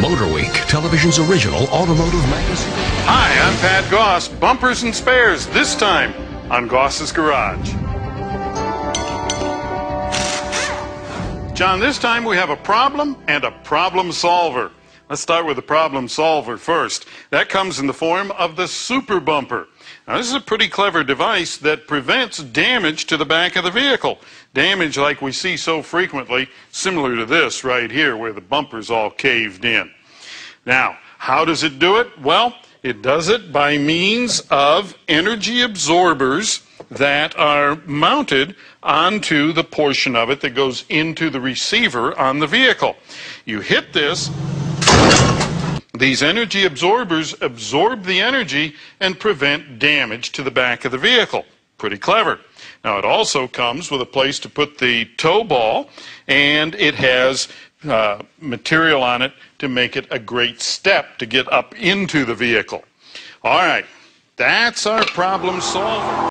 Motor Week, television's original automotive magazine. Hi, I'm Pat Goss. Bumpers and spares, this time on Goss's Garage. John, this time we have a problem and a problem solver. Let's start with the problem solver first. That comes in the form of the super bumper. Now, this is a pretty clever device that prevents damage to the back of the vehicle. Damage like we see so frequently, similar to this right here, where the bumper's all caved in. Now, how does it do it? Well, it does it by means of energy absorbers that are mounted onto the portion of it that goes into the receiver on the vehicle. You hit this, these energy absorbers absorb the energy and prevent damage to the back of the vehicle. Pretty clever. Now, it also comes with a place to put the tow ball, and it has uh, material on it to make it a great step to get up into the vehicle. All right, that's our problem solver.